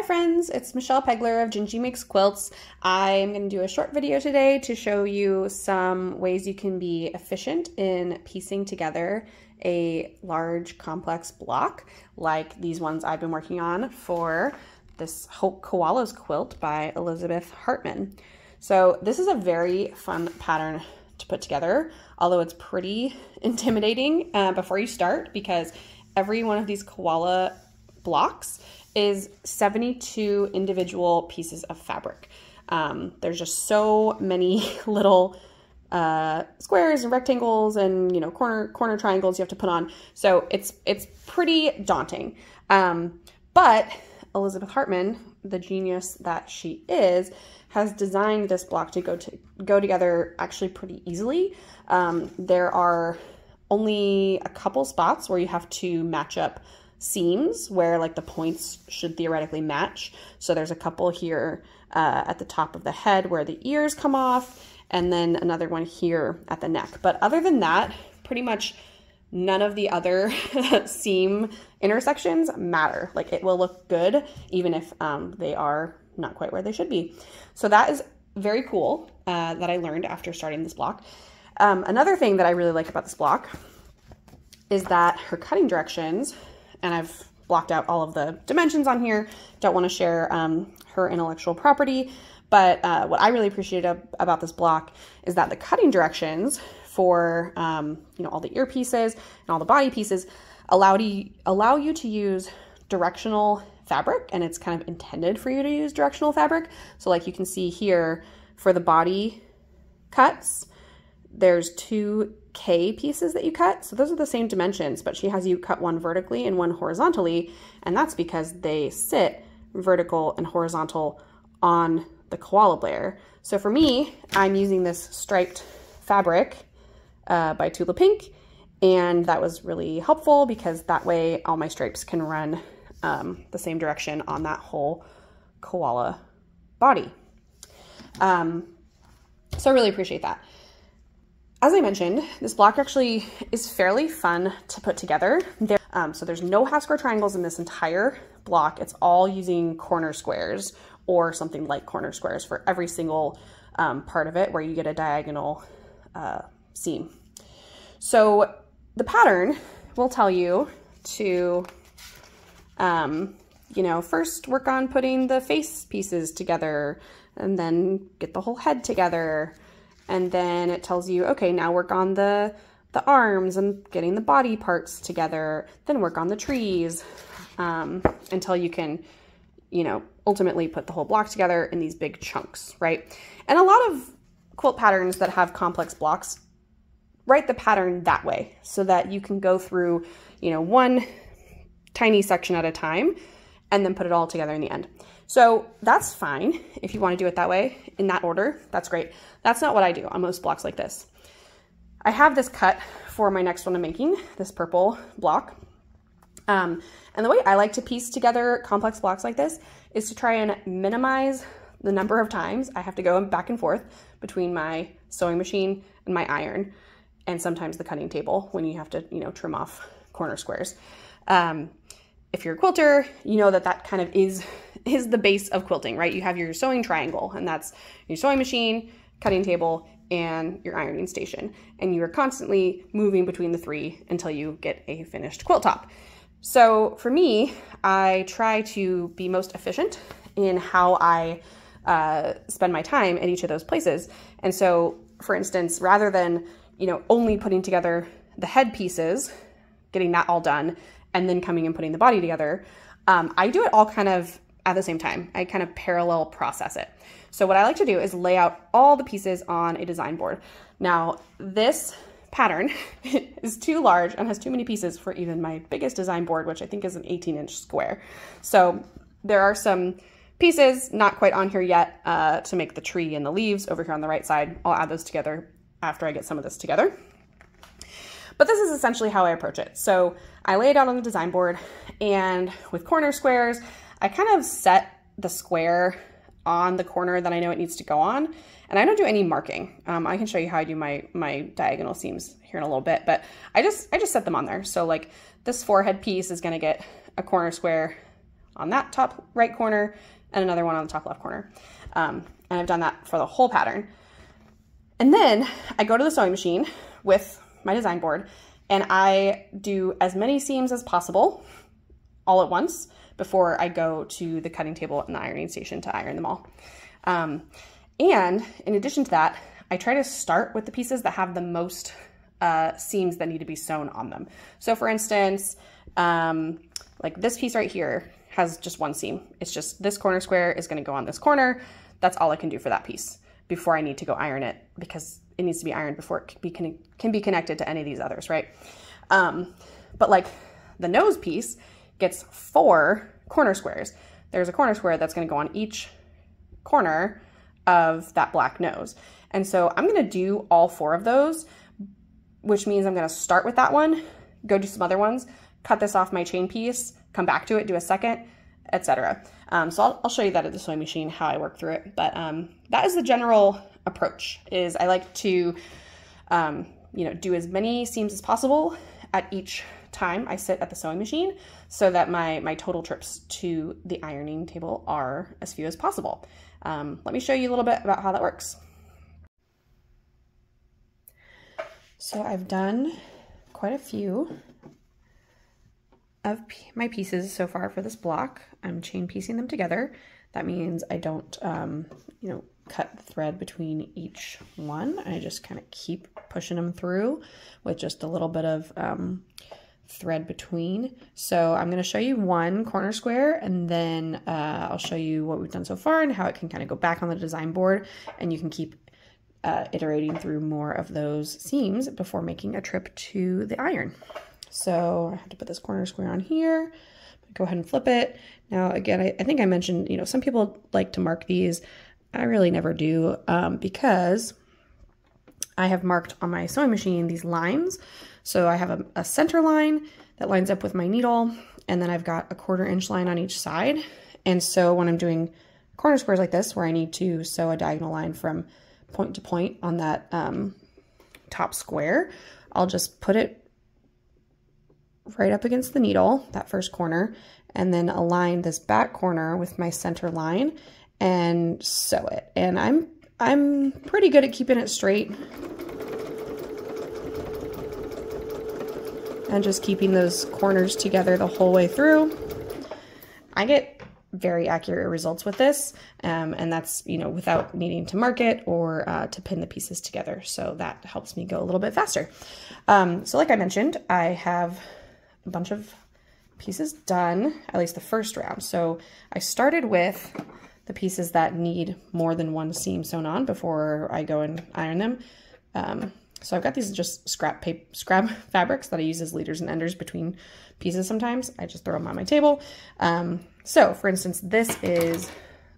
Hi friends, it's Michelle Pegler of Gingy Makes Quilts. I'm going to do a short video today to show you some ways you can be efficient in piecing together a large complex block like these ones I've been working on for this Hope Koalas quilt by Elizabeth Hartman. So this is a very fun pattern to put together, although it's pretty intimidating uh, before you start because every one of these koala blocks is 72 individual pieces of fabric. Um, there's just so many little uh, squares and rectangles and you know corner corner triangles you have to put on. So it's it's pretty daunting. Um, but Elizabeth Hartman, the genius that she is, has designed this block to go to go together actually pretty easily. Um, there are only a couple spots where you have to match up seams where like the points should theoretically match. So there's a couple here uh, at the top of the head where the ears come off and then another one here at the neck. But other than that, pretty much none of the other seam intersections matter. Like it will look good even if um, they are not quite where they should be. So that is very cool uh, that I learned after starting this block. Um, another thing that I really like about this block is that her cutting directions and I've blocked out all of the dimensions on here. Don't want to share um, her intellectual property. But uh, what I really appreciated about this block is that the cutting directions for um, you know all the earpieces and all the body pieces allow, to, allow you to use directional fabric and it's kind of intended for you to use directional fabric. So like you can see here for the body cuts, there's two K pieces that you cut. So those are the same dimensions, but she has you cut one vertically and one horizontally, and that's because they sit vertical and horizontal on the koala bear. So for me, I'm using this striped fabric uh, by Tula Pink, and that was really helpful because that way all my stripes can run um, the same direction on that whole koala body. Um, so I really appreciate that. As I mentioned, this block actually is fairly fun to put together. There, um, so there's no half square triangles in this entire block. It's all using corner squares or something like corner squares for every single um, part of it where you get a diagonal uh, seam. So the pattern will tell you to, um, you know, first work on putting the face pieces together and then get the whole head together and then it tells you, okay, now work on the, the arms and getting the body parts together, then work on the trees um, until you can, you know, ultimately put the whole block together in these big chunks, right? And a lot of quilt patterns that have complex blocks write the pattern that way so that you can go through, you know, one tiny section at a time and then put it all together in the end. So that's fine if you want to do it that way, in that order, that's great. That's not what I do on most blocks like this. I have this cut for my next one I'm making, this purple block. Um, and the way I like to piece together complex blocks like this is to try and minimize the number of times I have to go back and forth between my sewing machine and my iron, and sometimes the cutting table when you have to, you know, trim off corner squares. Um, if you're a quilter, you know that that kind of is is the base of quilting, right? You have your sewing triangle, and that's your sewing machine, cutting table, and your ironing station. And you are constantly moving between the three until you get a finished quilt top. So for me, I try to be most efficient in how I uh, spend my time at each of those places. And so, for instance, rather than you know only putting together the head pieces, getting that all done, and then coming and putting the body together, um, I do it all kind of at the same time. I kind of parallel process it. So what I like to do is lay out all the pieces on a design board. Now, this pattern is too large and has too many pieces for even my biggest design board, which I think is an 18 inch square. So there are some pieces not quite on here yet uh, to make the tree and the leaves over here on the right side. I'll add those together after I get some of this together. But this is essentially how I approach it. So I lay it out on the design board and with corner squares, I kind of set the square on the corner that I know it needs to go on. And I don't do any marking. Um, I can show you how I do my, my diagonal seams here in a little bit, but I just, I just set them on there. So like this forehead piece is gonna get a corner square on that top right corner and another one on the top left corner. Um, and I've done that for the whole pattern. And then I go to the sewing machine with my design board and I do as many seams as possible all at once before I go to the cutting table and the ironing station to iron them all. Um, and in addition to that, I try to start with the pieces that have the most uh, seams that need to be sewn on them. So for instance, um, like this piece right here has just one seam. It's just this corner square is gonna go on this corner. That's all I can do for that piece before I need to go iron it because it needs to be ironed before it can be, can be connected to any of these others, right? Um, but like the nose piece gets four corner squares. There's a corner square that's gonna go on each corner of that black nose. And so I'm gonna do all four of those, which means I'm gonna start with that one, go do some other ones, cut this off my chain piece, come back to it, do a second, etc. Um, so I'll, I'll, show you that at the sewing machine, how I work through it. But um, that is the general approach, is I like to, um, you know, do as many seams as possible at each time I sit at the sewing machine so that my, my total trips to the ironing table are as few as possible. Um, let me show you a little bit about how that works. So I've done quite a few of my pieces so far for this block. I'm chain piecing them together. That means I don't, um, you know, cut the thread between each one. I just kind of keep pushing them through with just a little bit of um, thread between. So I'm going to show you one corner square and then uh, I'll show you what we've done so far and how it can kind of go back on the design board and you can keep uh, iterating through more of those seams before making a trip to the iron. So I have to put this corner square on here. Go ahead and flip it. Now, again, I, I think I mentioned, you know, some people like to mark these. I really never do um, because I have marked on my sewing machine these lines. So I have a, a center line that lines up with my needle, and then I've got a quarter inch line on each side. And so when I'm doing corner squares like this, where I need to sew a diagonal line from point to point on that um, top square, I'll just put it right up against the needle, that first corner, and then align this back corner with my center line and sew it. And I'm I'm pretty good at keeping it straight. And just keeping those corners together the whole way through. I get very accurate results with this, um, and that's, you know, without needing to mark it or uh, to pin the pieces together. So that helps me go a little bit faster. Um, so like I mentioned, I have a bunch of pieces done, at least the first round. So I started with the pieces that need more than one seam sewn on before I go and iron them. Um, so I've got these just scrap paper, scrap fabrics that I use as leaders and enders between pieces sometimes. I just throw them on my table. Um, so for instance, this is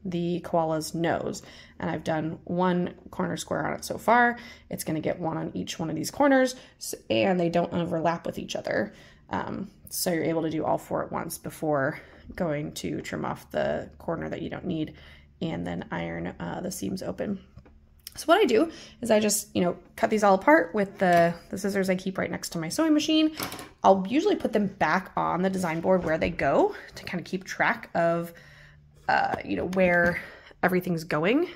the koala's nose and I've done one corner square on it so far. It's going to get one on each one of these corners and they don't overlap with each other. Um, so you're able to do all four at once before going to trim off the corner that you don't need and then iron uh, the seams open. So what I do is I just, you know, cut these all apart with the, the scissors I keep right next to my sewing machine. I'll usually put them back on the design board where they go to kind of keep track of, uh, you know, where everything's going.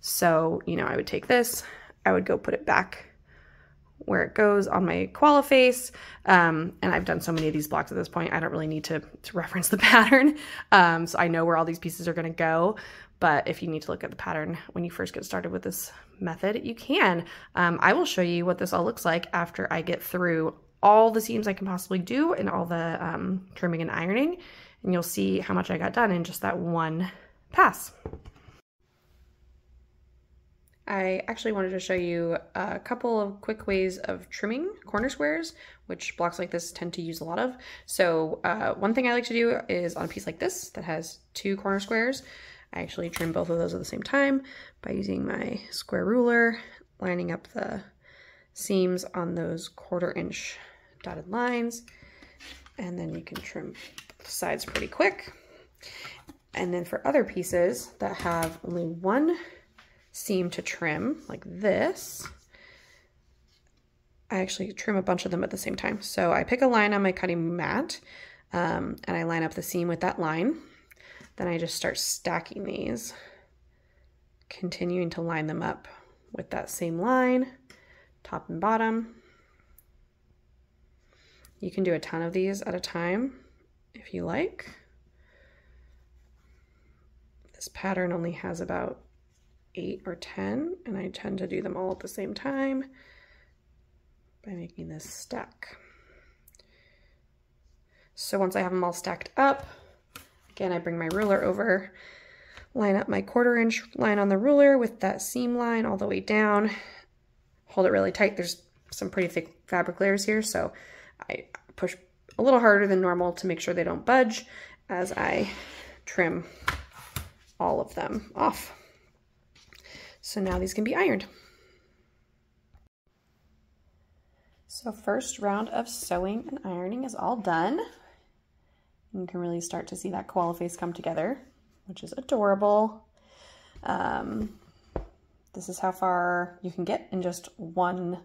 So, you know, I would take this, I would go put it back where it goes on my koala face. Um, and I've done so many of these blocks at this point, I don't really need to, to reference the pattern. Um, so I know where all these pieces are gonna go. But if you need to look at the pattern when you first get started with this method, you can. Um, I will show you what this all looks like after I get through all the seams I can possibly do and all the um, trimming and ironing. And you'll see how much I got done in just that one pass. I actually wanted to show you a couple of quick ways of trimming corner squares, which blocks like this tend to use a lot of. So uh, one thing I like to do is on a piece like this that has two corner squares, I actually trim both of those at the same time by using my square ruler, lining up the seams on those quarter inch dotted lines, and then you can trim the sides pretty quick. And then for other pieces that have only one seam to trim like this. I actually trim a bunch of them at the same time. So I pick a line on my cutting mat, um, and I line up the seam with that line. Then I just start stacking these, continuing to line them up with that same line, top and bottom. You can do a ton of these at a time if you like. This pattern only has about eight or 10, and I tend to do them all at the same time by making this stack. So once I have them all stacked up, again, I bring my ruler over, line up my quarter inch line on the ruler with that seam line all the way down, hold it really tight. There's some pretty thick fabric layers here, so I push a little harder than normal to make sure they don't budge as I trim all of them off. So now these can be ironed. So first round of sewing and ironing is all done. You can really start to see that koala face come together, which is adorable. Um, this is how far you can get in just one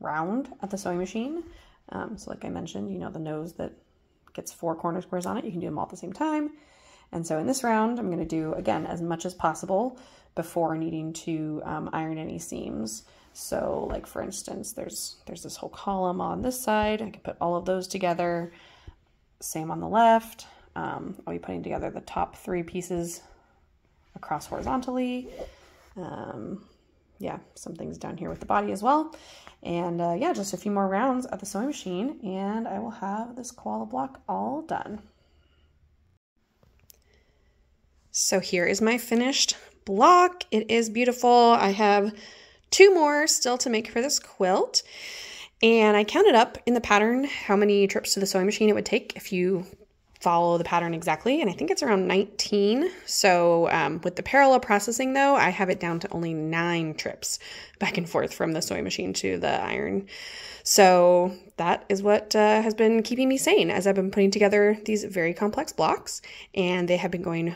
round at the sewing machine. Um, so like I mentioned, you know, the nose that gets four corner squares on it, you can do them all at the same time. And so in this round, I'm going to do, again, as much as possible before needing to um, iron any seams. So like for instance, there's there's this whole column on this side. I can put all of those together. Same on the left. Um, I'll be putting together the top three pieces across horizontally. Um, yeah, some things down here with the body as well. And uh, yeah, just a few more rounds at the sewing machine and I will have this koala block all done. So here is my finished block. It is beautiful. I have two more still to make for this quilt. And I counted up in the pattern how many trips to the sewing machine it would take if you follow the pattern exactly. And I think it's around 19. So um, with the parallel processing though, I have it down to only nine trips back and forth from the sewing machine to the iron. So that is what uh, has been keeping me sane as I've been putting together these very complex blocks and they have been going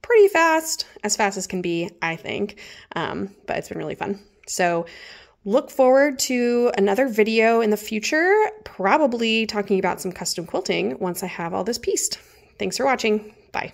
pretty fast, as fast as can be, I think. Um, but it's been really fun. So look forward to another video in the future, probably talking about some custom quilting once I have all this pieced. Thanks for watching. Bye.